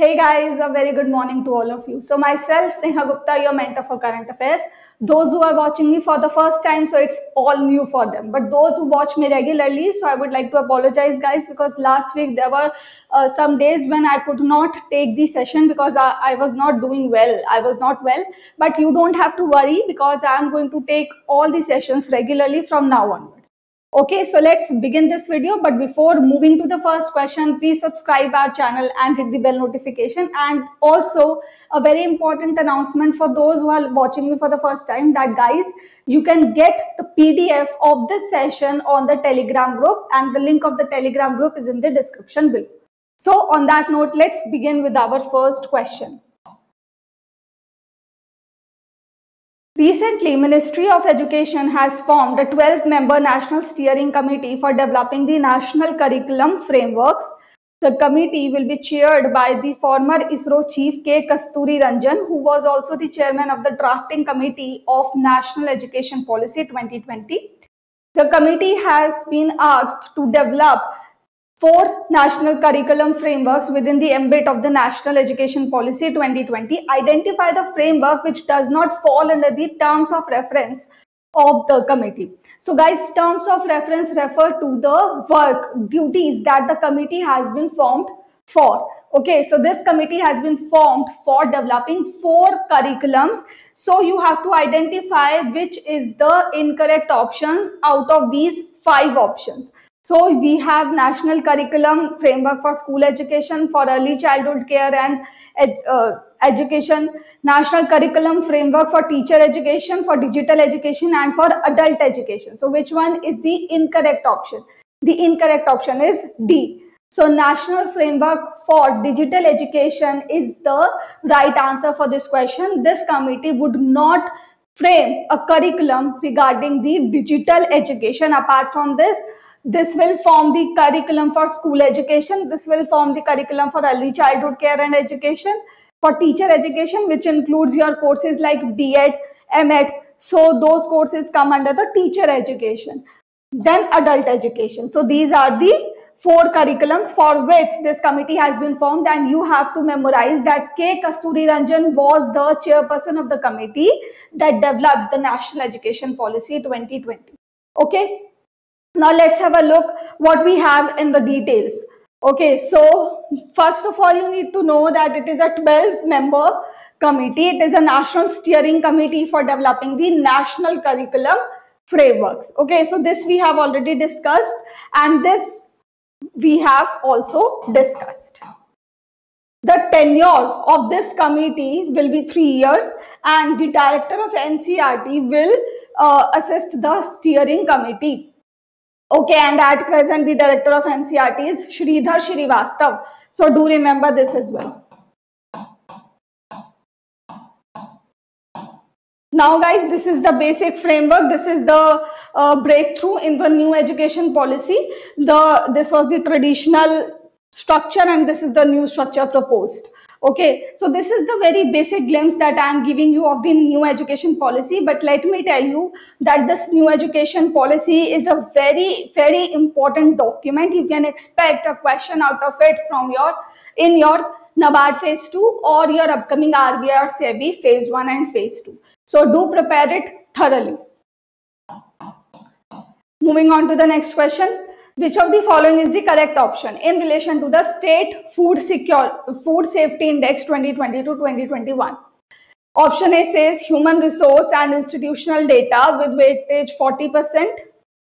Hey guys, a very good morning to all of you. So myself, Neha Gupta, your mentor for current affairs. Those who are watching me for the first time, so it's all new for them. But those who watch me regularly, so I would like to apologize guys because last week there were uh, some days when I could not take the session because I, I was not doing well. I was not well, but you don't have to worry because I am going to take all the sessions regularly from now onwards. Okay, so let's begin this video. But before moving to the first question, please subscribe our channel and hit the bell notification. And also a very important announcement for those who are watching me for the first time that guys, you can get the PDF of this session on the Telegram group and the link of the Telegram group is in the description below. So on that note, let's begin with our first question. Recently, Ministry of Education has formed a 12-member National Steering Committee for developing the national curriculum frameworks. The committee will be chaired by the former ISRO chief K. Kasturi Ranjan, who was also the chairman of the drafting committee of National Education Policy 2020. The committee has been asked to develop four national curriculum frameworks within the ambit of the National Education Policy 2020 identify the framework which does not fall under the terms of reference of the committee. So guys, terms of reference refer to the work, duties that the committee has been formed for. Okay, so this committee has been formed for developing four curriculums. So you have to identify which is the incorrect option out of these five options. So we have national curriculum framework for school education, for early childhood care and ed, uh, education, national curriculum framework for teacher education, for digital education and for adult education. So which one is the incorrect option? The incorrect option is D. So national framework for digital education is the right answer for this question. This committee would not frame a curriculum regarding the digital education. Apart from this, this will form the curriculum for school education. This will form the curriculum for early childhood care and education. For teacher education, which includes your courses like B.Ed, M.Ed. So those courses come under the teacher education. Then adult education. So these are the four curriculums for which this committee has been formed and you have to memorize that K. Kasturi Ranjan was the chairperson of the committee that developed the National Education Policy 2020. Okay. Now let's have a look what we have in the details. Okay, so first of all, you need to know that it is a 12 member committee. It is a national steering committee for developing the national curriculum frameworks. Okay, so this we have already discussed and this we have also discussed. The tenure of this committee will be three years and the director of NCERT will uh, assist the steering committee Okay, and at present the director of NCERT is Sridhar Srivastav. So do remember this as well. Now guys, this is the basic framework. This is the uh, breakthrough in the new education policy. The This was the traditional structure and this is the new structure proposed. Okay, so this is the very basic glimpse that I am giving you of the new education policy. But let me tell you that this new education policy is a very, very important document. You can expect a question out of it from your, in your NABARD phase 2 or your upcoming RBI or SEBI phase 1 and phase 2. So do prepare it thoroughly. Moving on to the next question. Which of the following is the correct option in relation to the State Food Secure Food Safety Index 2020 to 2021? Option A says human resource and institutional data with weightage 40%,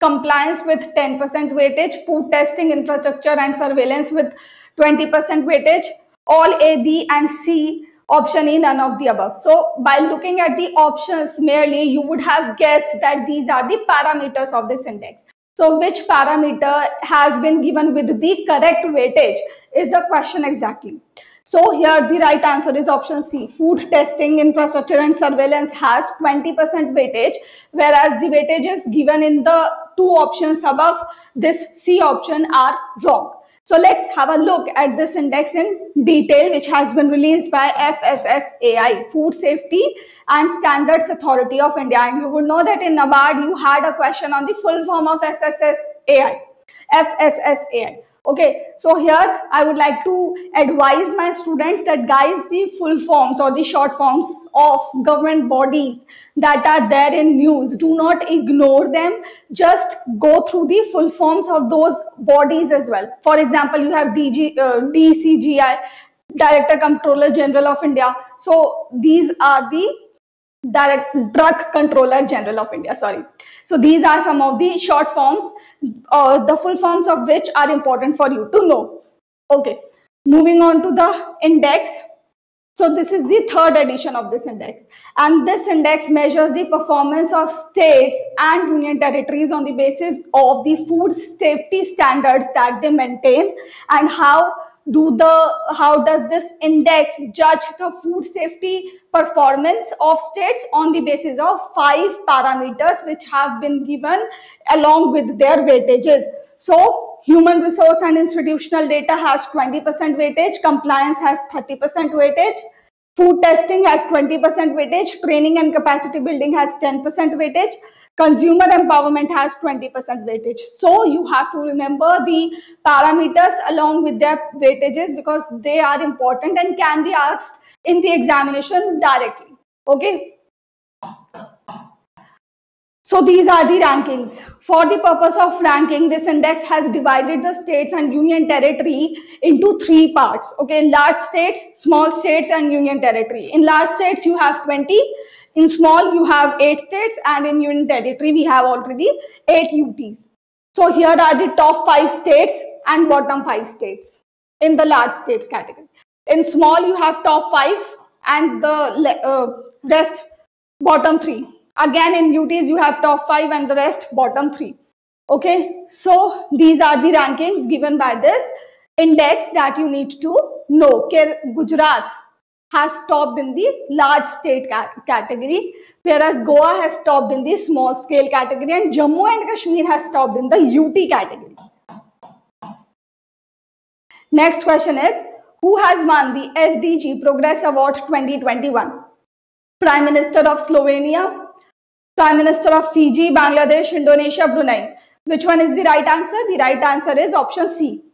compliance with 10% weightage, food testing infrastructure and surveillance with 20% weightage, all A, B and C, option E, none of the above. So by looking at the options merely, you would have guessed that these are the parameters of this index. So which parameter has been given with the correct weightage is the question exactly. So here the right answer is option C. Food testing, infrastructure and surveillance has 20% weightage whereas the weightages given in the two options above this C option are wrong. So let's have a look at this index in detail which has been released by FSSAI, Food Safety and Standards Authority of India. And you would know that in NABARD you had a question on the full form of FSSAI. FSSAI. Okay, so here I would like to advise my students that guys, the full forms or the short forms of government bodies that are there in news, do not ignore them. Just go through the full forms of those bodies as well. For example, you have DG, uh, DCGI, Director Controller General of India. So these are the Direct Drug Controller General of India. Sorry. So these are some of the short forms uh, the full forms of which are important for you to know. Okay, moving on to the index. So this is the third edition of this index. And this index measures the performance of states and union territories on the basis of the food safety standards that they maintain and how do the how does this index judge the food safety performance of states on the basis of five parameters which have been given along with their weightages so human resource and institutional data has 20% weightage compliance has 30% weightage food testing has 20% weightage training and capacity building has 10% weightage Consumer empowerment has 20% weightage. So you have to remember the parameters along with their weightages because they are important and can be asked in the examination directly. Okay. So these are the rankings. For the purpose of ranking, this index has divided the states and union territory into three parts. Okay, large states, small states and union territory. In large states, you have 20 in small, you have eight states and in union territory, we have already eight UTs. So here are the top five states and bottom five states in the large states category. In small, you have top five and the uh, rest bottom three. Again, in UTs, you have top five and the rest bottom three. Okay, so these are the rankings given by this index that you need to know. Gujarat has topped in the large state category, whereas Goa has topped in the small scale category and Jammu and Kashmir has topped in the UT category. Next question is, who has won the SDG Progress Award 2021? Prime Minister of Slovenia, Prime Minister of Fiji, Bangladesh, Indonesia, Brunei. Which one is the right answer? The right answer is option C.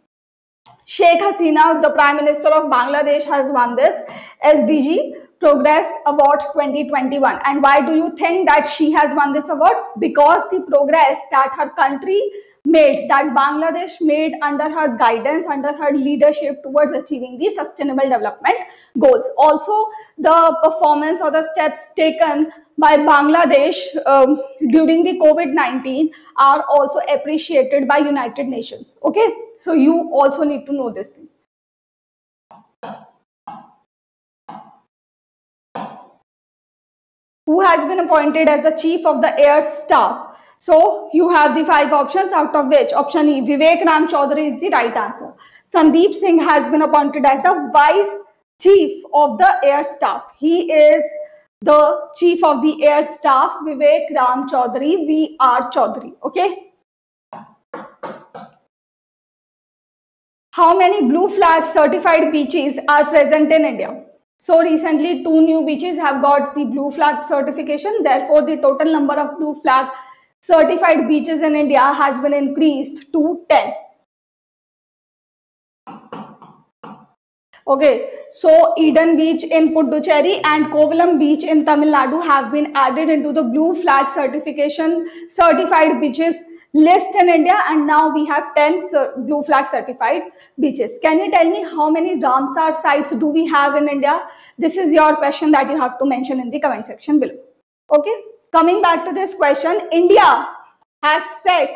Sheikh Hasina, the Prime Minister of Bangladesh, has won this SDG Progress Award 2021. And why do you think that she has won this award? Because the progress that her country made, that Bangladesh made under her guidance, under her leadership towards achieving the sustainable development goals. Also, the performance or the steps taken by Bangladesh um, during the COVID-19 are also appreciated by United Nations. Okay, so you also need to know this thing. Who has been appointed as the chief of the air staff? So you have the five options out of which option E, Vivek Ram Chaudhary is the right answer. Sandeep Singh has been appointed as the vice chief of the air staff. He is the chief of the air staff, Vivek Ram Chaudhary, V.R. Chaudhary. Okay. How many blue flag certified beaches are present in India? So recently two new beaches have got the blue flag certification. Therefore, the total number of blue flag certified beaches in India has been increased to 10. Okay, so Eden Beach in Puducherry and Kovalam Beach in Tamil Nadu have been added into the blue flag certification certified beaches list in India and now we have 10 blue flag certified beaches. Can you tell me how many Ramsar sites do we have in India? This is your question that you have to mention in the comment section below. Okay, coming back to this question, India has set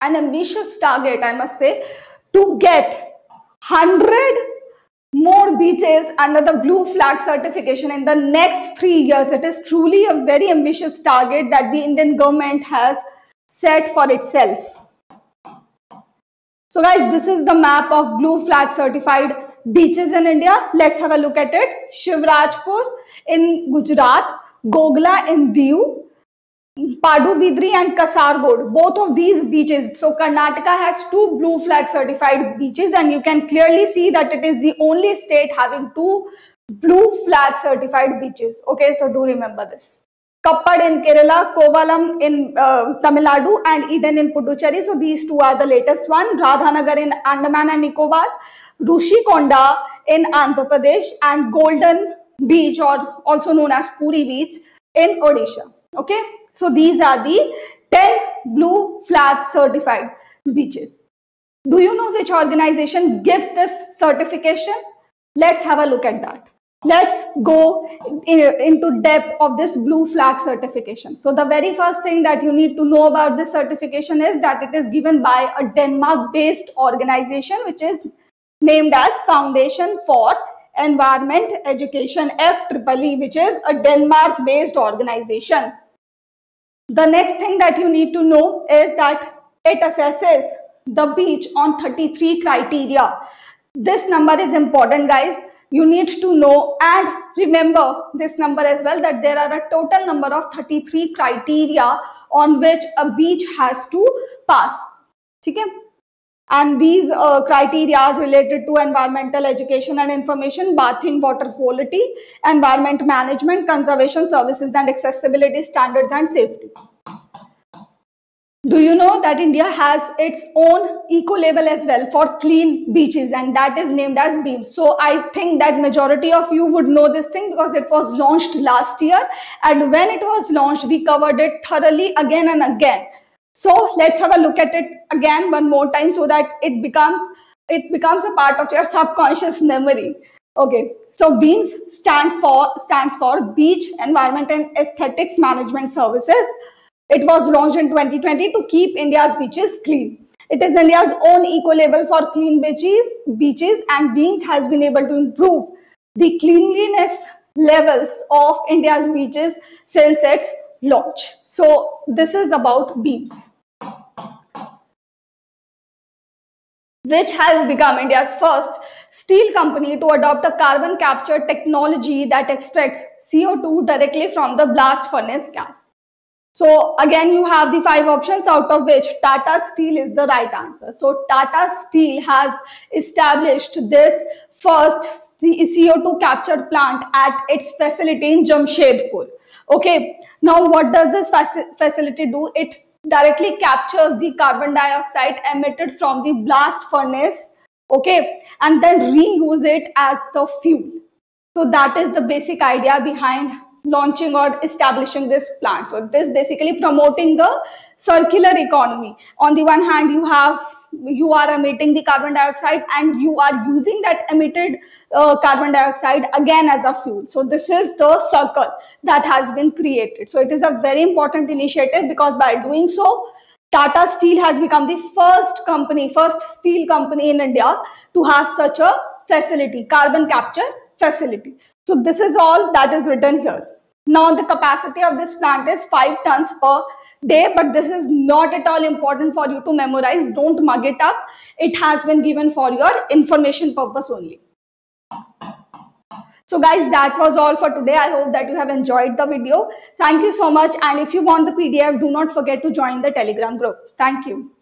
an ambitious target, I must say, to get 100 more beaches under the blue flag certification in the next three years. It is truly a very ambitious target that the Indian government has set for itself. So guys, this is the map of blue flag certified beaches in India. Let's have a look at it. Shivrajpur in Gujarat, Ghoghla in Diu, Padubidri and Kasarkod, both of these beaches. So Karnataka has two blue flag certified beaches and you can clearly see that it is the only state having two blue flag certified beaches. Okay, so do remember this. Kappad in Kerala, Kovalam in uh, Tamil Nadu, and Eden in Puducherry. So these two are the latest one. Radhanagar in Andaman and Nicobar, Rushikonda in Andhra Pradesh, and Golden Beach, or also known as Puri Beach, in Odisha. Okay, so these are the 10 blue flag certified beaches. Do you know which organization gives this certification? Let's have a look at that. Let's go in, into depth of this blue flag certification. So the very first thing that you need to know about this certification is that it is given by a Denmark based organization which is named as Foundation for Environment Education FEEE which is a Denmark based organization. The next thing that you need to know is that it assesses the beach on 33 criteria. This number is important guys you need to know and remember this number as well that there are a total number of 33 criteria on which a beach has to pass. Okay? And these uh, criteria are related to environmental education and information, bathing, water quality, environment management, conservation services and accessibility standards and safety. Do you know that India has its own eco label as well for clean beaches and that is named as BEAMS. So I think that majority of you would know this thing because it was launched last year and when it was launched we covered it thoroughly again and again. So let's have a look at it again one more time so that it becomes it becomes a part of your subconscious memory. Okay, so BEAMS stand for stands for Beach Environment and Aesthetics Management Services it was launched in 2020 to keep India's beaches clean. It is India's own eco-label for clean beaches, beaches and BEAMS has been able to improve the cleanliness levels of India's beaches since its launch. So this is about BEAMS. which has become India's first steel company to adopt a carbon capture technology that extracts CO2 directly from the blast furnace gas. So again, you have the five options out of which Tata Steel is the right answer. So Tata Steel has established this first CO2 capture plant at its facility in Jamshedpur. Okay, now what does this facility do? It directly captures the carbon dioxide emitted from the blast furnace, okay, and then reuse it as the fuel. So that is the basic idea behind launching or establishing this plant. So this basically promoting the circular economy. On the one hand, you have you are emitting the carbon dioxide and you are using that emitted uh, carbon dioxide again as a fuel. So this is the circle that has been created. So it is a very important initiative because by doing so, Tata Steel has become the first company, first steel company in India to have such a facility, carbon capture facility. So this is all that is written here. Now the capacity of this plant is 5 tons per day but this is not at all important for you to memorize. Don't mug it up. It has been given for your information purpose only. So guys, that was all for today. I hope that you have enjoyed the video. Thank you so much. And if you want the PDF, do not forget to join the Telegram group. Thank you.